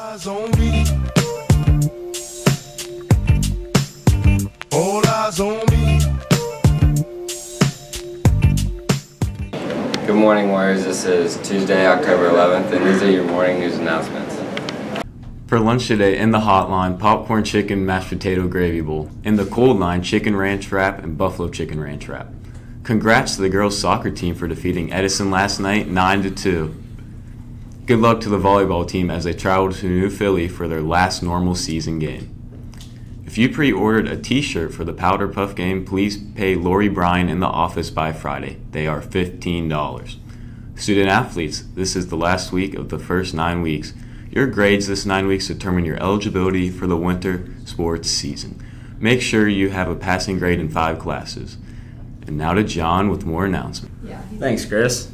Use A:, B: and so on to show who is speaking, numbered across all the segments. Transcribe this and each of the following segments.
A: eyes on me. All eyes on me.
B: Good morning, Warriors. This is Tuesday, October 11th, and these are your morning news announcements.
C: For lunch today, in the hot line, popcorn chicken, mashed potato gravy bowl. In the cold line, chicken ranch wrap and buffalo chicken ranch wrap. Congrats to the girls soccer team for defeating Edison last night 9 to 2. Good luck to the volleyball team as they travel to New Philly for their last normal season game. If you pre-ordered a t-shirt for the Powder Puff game, please pay Lori Bryan in the office by Friday. They are $15. Student athletes, this is the last week of the first 9 weeks. Your grades this 9 weeks determine your eligibility for the winter sports season. Make sure you have a passing grade in 5 classes. And now to John with more announcements. Yeah.
D: Thanks, Chris.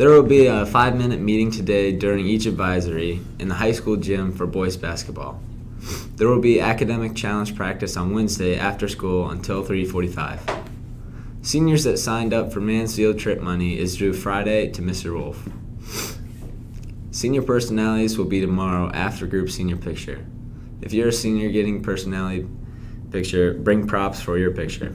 D: There will be a five minute meeting today during each advisory in the high school gym for boys basketball. There will be academic challenge practice on Wednesday after school until 3:45. Seniors that signed up for Mansfield trip money is due Friday to Mr. Wolf. Senior personalities will be tomorrow after group senior picture. If you're a senior getting personality picture, bring props for your picture.